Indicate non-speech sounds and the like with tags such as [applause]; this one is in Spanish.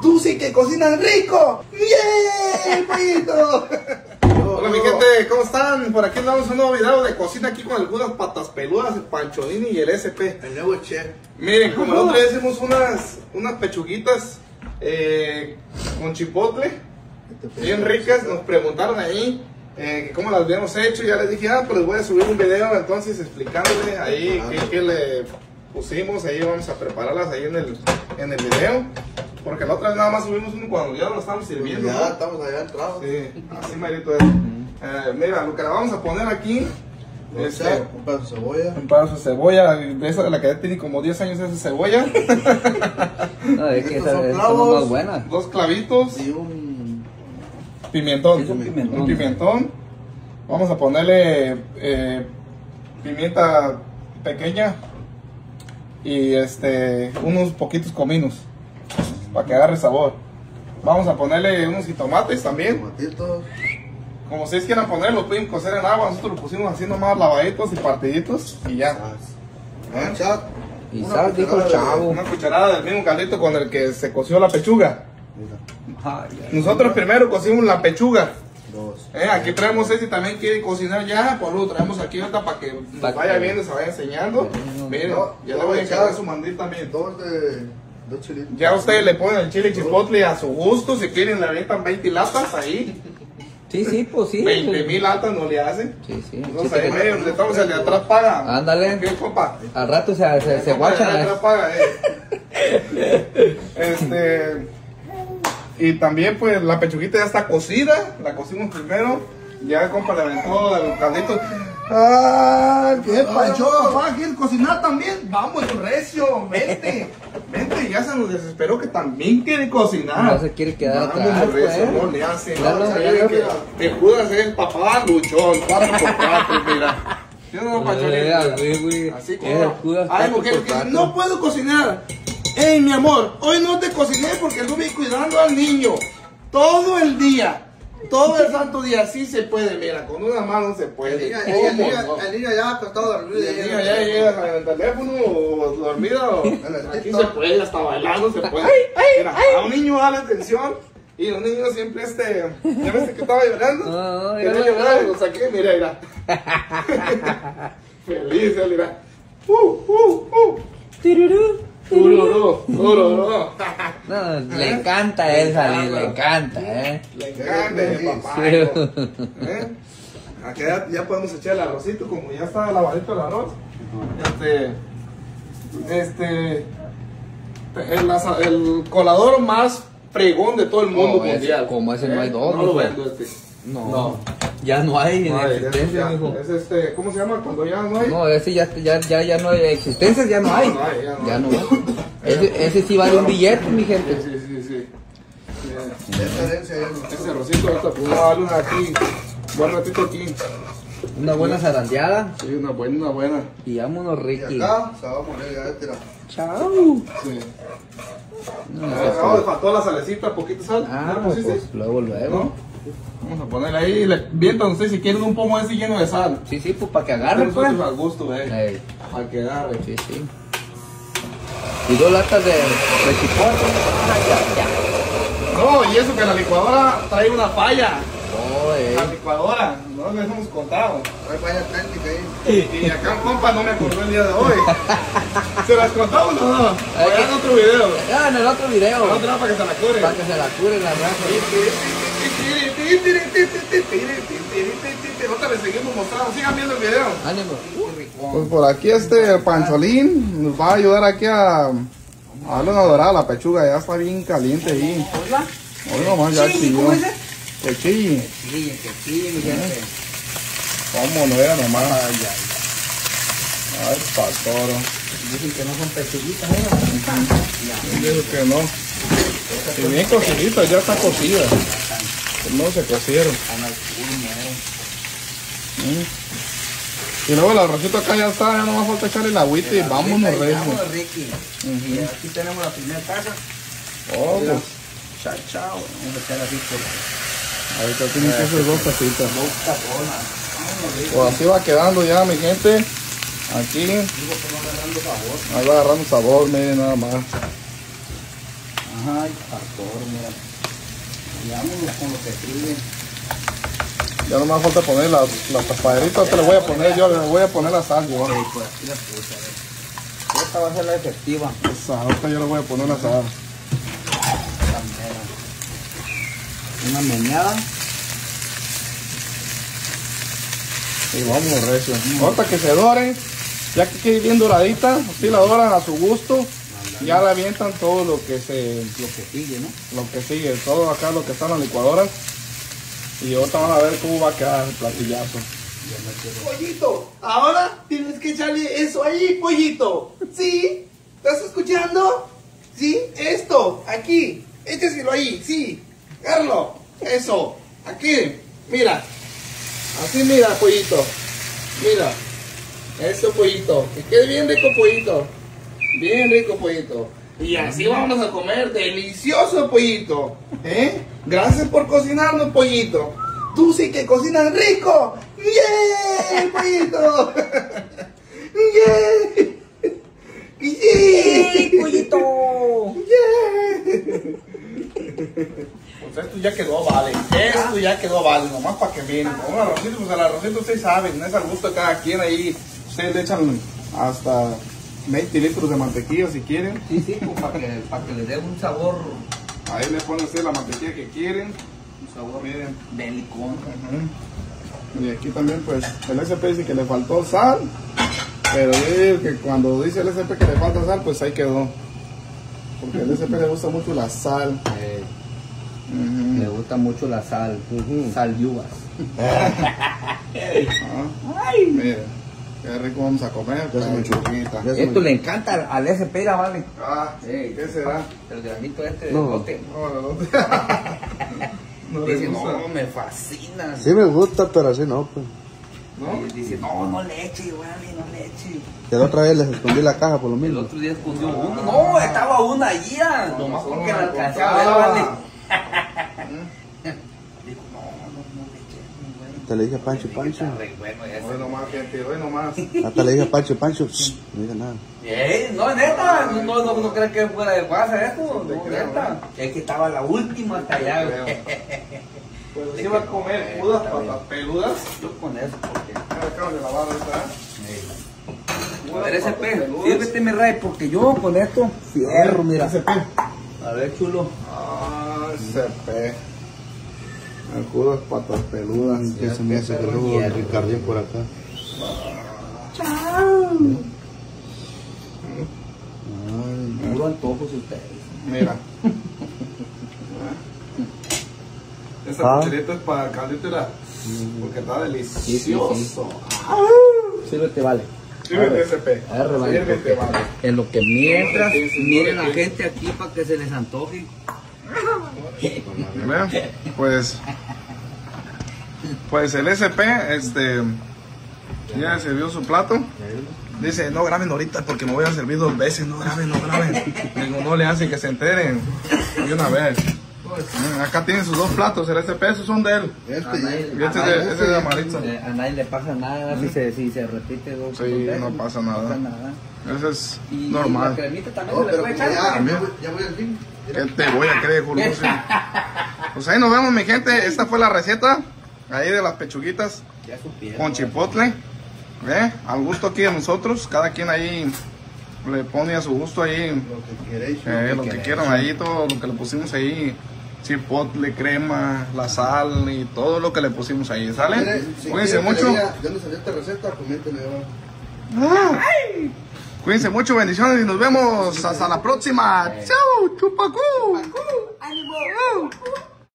tú sí que cocinas rico. ¡Bien, pollito! [laughs] Hola mi gente, ¿cómo están? Por aquí andamos un nuevo video de cocina aquí con algunas patas peludas, el Pancholini y el SP. El nuevo chef. Miren, como el otro día hicimos unas, unas pechuguitas eh, con chipotle, bien ricas, nos preguntaron ahí eh, cómo las habíamos hecho, ya les dije, ah, pues les voy a subir un video entonces explicándole ahí qué, qué le pusimos, ahí vamos a prepararlas ahí en el, en el video, porque la otra vez nada más subimos uno cuando ya lo estamos sirviendo. Ya ¿no? estamos allá entrados. Sí, así marito es. Eh, mira, lo que le vamos a poner aquí este, un pedazo de cebolla. un pedazo de cebolla, esa de la que ya tiene como 10 años esa cebolla, [laughs] No, es que Estos esa son esa no clavos. es buena. dos clavitos, Y un. pimentón, Es un pimentón. un pimentón. Vamos a ponerle eh, pimienta pequeña y este unos poquitos cominos para que agarre sabor. Vamos a ponerle unos jitomates también. Tomatitos. Como ustedes quieran ponerlo, pueden cocer en agua. Nosotros lo pusimos así nomás lavaditos y partiditos y ya. Chat. Y Una sal, dijo el chavo. Una cucharada del mismo caldito con el que se coció la pechuga. Nosotros primero cocimos la pechuga. dos. Eh, aquí traemos ese también quiere cocinar ya, por lo traemos aquí ahorita para que vaya viendo, se vaya enseñando. Miren, ya le voy a echar. su mandil también. Dos de. Ya ustedes le ponen el chile chipotle a su gusto, si quieren le avientan 20 latas ahí, Sí, sí, pues sí. 20 mil latas no le hacen. Sí, sí. Ahí que- medio, le estamos el de atrás paga. Ándale. ¿Qué compa? Al rato se, se, se de guachan. atrás ¿eh? paga, eh. [laughs] Este, y también pues la pechuguita ya está cocida, la cocimos primero, ya el compa le aventó el caldito. ¡Ah! ¿Qué pancho? Papá, ¿quieres cocinar también? Vamos, recio, vente, vente, ya se nos desesperó que también quiere cocinar. No se quiere quedar Vamos, atrás, recio, pues. no le hace. Ya no, lo- o sea, ya que- que Te juras es papá luchón, cuatro por cuatro, mira. ¿Sí o no? Eh, güey. Así como. Judas Hay mujeres que dicen, no puedo cocinar. Ey, mi amor, hoy no te cociné porque estuve cuidando al niño. Todo el día. Todo el santo día. Sí se puede, mira, con una mano se El puede. niño, el ¿Cómo niño, no? el niño ya acostado dormido. El niño ya llega en el teléfono dormido. el Aquí se puede, hasta bailando se puede. Mira, a un niño da la atención. Y un niño siempre este. ¿Ya viste que estaba llorando? [laughs] No, no, Quería llorar y lo saqué, mira, mira. [laughs] [laughs] Feliz, él, mira. Uh, uh, uh. Ururú, ururú. No, le encanta Le esa, encanta. le encanta, ¿eh? Le encanta Sí. papá. ¿Eh? Aquí ya, ya podemos echar el arrocito, como ya está lavadito el arroz. Este. Este. El, colador más fregón de todo el mundo No, ese- mundial. como ese no hay ¿Eh? dos, No lo mijo. vendo este. No, ya no hay en No, existencia, ya- es este, ¿cómo se llama? Cuando ya no hay. No, ese ya, ya, ya, ya no hay existencias, ya no hay. No hay, ya no hay. Ese, ese sí vale un billete, mi gente. Sí, sí, sí. Ese arrocito, ahorita pues vamos a darle una aquí. Buen ratito aquí. Una buena zarandeada Sí, una buena, una buena. y vámonos, Y Ricky. acá se va a poner ya mira. Chao. Sí. No, Ah, no, le faltó la salecita, poquito sal. Ah, pues luego, luego. ¿No? Vamos a ponerle ahí, le vientan ustedes si quieren un pomo ese lleno de sal. Sí, sí, pues para que agarre, pues. Al gusto, eh. Para que agarre. sí, sí. Y dos latas de, de chipotle. Ah, ya, ya. No, y eso que la licuadora trae una falla. Oh, eh. La licuadora, no les hemos contado. Hay falla técnica ahí. Y acá un compa no me acordó el día de hoy. [laughs] ¿Se las contamos o no? O ya en otro video. Ya, en el otro video. En otro para que se la cure. Para que se la cure la raza. Ahorita le seguimos mostrando, sigan viendo el video. Ánimo. Rico. Pues por aquí este Pancholín nos va a ayudar aquí a, a darle una dorada a la pechuga, ya está bien caliente ahí. Hoy nomás ya chilló. Que chille. Sí, que sí, mi gente. Cómo no era nomás. Ay, ay. Dicen que no son pechuguitas, ¿no? Dijo que no. Y bien cocidita, ya está cocida. No se cocieron. Mm. Y luego el arrocito acá ya está, ya no va a falta echarle el agüita y vámonos, Ricky. Y Aquí tenemos la primera taza. Oh, pues, Chao, chao. Vamos a echar así por ahorita tienen que hacer dos tacitas. dos tazonas. Pues así va quedando ya, mi gente. Aquí. Sabor. Ahí va agarrando sabor, miren nada más. Ay, pastor, mira. Con lo que. Ya no me falta poner las la tapaderitas, te le voy a poner yo, le voy a poner la sal yo. Pues aquí la puse, a ver. Esta va a ser la efectiva. Esa, ahorita yo le voy a poner la sal. Una meneada. Y vamos recio. Ahorita que se doren, ya que quede bien doradita, así la doran a su gusto. Ya le avientan todo lo que se, Lo que sigue, ¿no? lo que sigue, todo acá lo que está en la licuadora. Y ahorita van a ver cómo va a quedar el platillazo. Pollito, ahora tienes que echarle eso ahí, pollito. ¿Sí? ¿Estás escuchando? ¿Sí? Esto, aquí. Écheselo ahí, sí. Carlos, eso. Aquí, mira. Así mira, pollito. Mira. Eso, pollito. Que quede bien rico, pollito. Bien rico, pollito. Y así vamos a comer delicioso, pollito. ¿Eh? Gracias por cocinarnos, pollito. Tú sí que cocinas rico. ¡Bien, pollito! [laughs] ¡Bien! ¡Bien! pollito! ¡Bien! Pues esto ya quedó, vale. Esto ya quedó, vale. Nomás para que miren. Con un arrocito, pues el arrocito ustedes saben. No es al gusto de cada quien ahí. Ustedes le echan hasta 20 litros de mantequilla si quieren. Sí, sí, pues para que, para que le dé un sabor, Ahí le ponen ustedes la mantequilla que quieren. un sabor Miren. belicón. Ujú. Y aquí también pues el SP dice que le faltó sal. Pero yo digo que cuando dice el SP que le falta sal, pues ahí quedó. Porque al SP le gusta mucho la sal. Eh, me gusta mucho la sal, sal de uvas. [laughs] Ah, Miren, qué rico vamos a comer. Me Esto le encanta al, al SP, la vale. Ah, Ey, ¿qué será? El granito este de No. bote. No, no, no. [laughs] No le Dice, gusta. no, me fascina. Sí me gusta, pero así no, pues. ¿No? Dice, no, no le eche, vale, no le eche. Que la otra vez les escondí la caja por lo El mismo. otro día escondió uno. No, estaba una allí. Nomás porque la alcancé a ver, contaba. vale. Dijo, no, no, no le eche, Te le dije a Pancho, Pancho. Hoy nomás, gente, hoy nomás. Hasta le dije a Pancho, Pancho, shh, no diga nada. Ey, no, neta, no, no, no, no crees que fuera de pasa esto, no, creo, neta. Es que estaba la última hasta allá, güey. Pues así va a comer pudas patas peludas. Yo con eso, porque. Me acabo de lavar esta. A ver ese pe, sírvete mi rey, porque yo con esto fierro, mira. A ver, chulo. Ah, ese pe. Es patas peludas. Que se me hace que luego el Ricardín por acá. Puro antojos ustedes. Mira. [laughs] Esa Ah. cucharita es para el caldito, mira, porque está delicioso. Sírvete, vale. Sírvete ese pe. Arre, vale, Sírvete, porque- vale. En lo que mientras, Sí, sí, miren sí. la gente aquí para que se les antoje. Pues, pues el SP, este, ya sirvió su plato. Dice, no graben ahorita porque me voy a servir dos veces, no graben, no graben. Digo, no le hacen que se enteren de una vez. Mm, Acá tienen sus dos platos, el SP, esos son de él. Este, Y este de, este es de Amaritza. eh, a nadie le pasa nada si se, si se repite dos Sí, veces, no pasa nada. pasa nada. Ese es Y la normal. cremita también No, se le puede echar. ya, voy- ya voy al fin. ¿Qué te voy a creer, Julio? [laughs] Pues ahí nos vemos, mi gente. Esta fue la receta ahí de las pechuguitas Ya supieron. con chipotle. ¿eh? Al gusto aquí de nosotros. Cada quien ahí le pone a su gusto ahí Lo que queréis. eh, lo que quieran ahí, todo lo que le pusimos ahí. Chipotle, crema, la sal y todo lo que le pusimos ahí, ¿sale? Si Cuídense que mucho. le diga ¿De dónde salió esta receta? Abajo. Cuídense mucho, bendiciones y nos vemos hasta la próxima. Chao, chupacú. ¡Ánimo!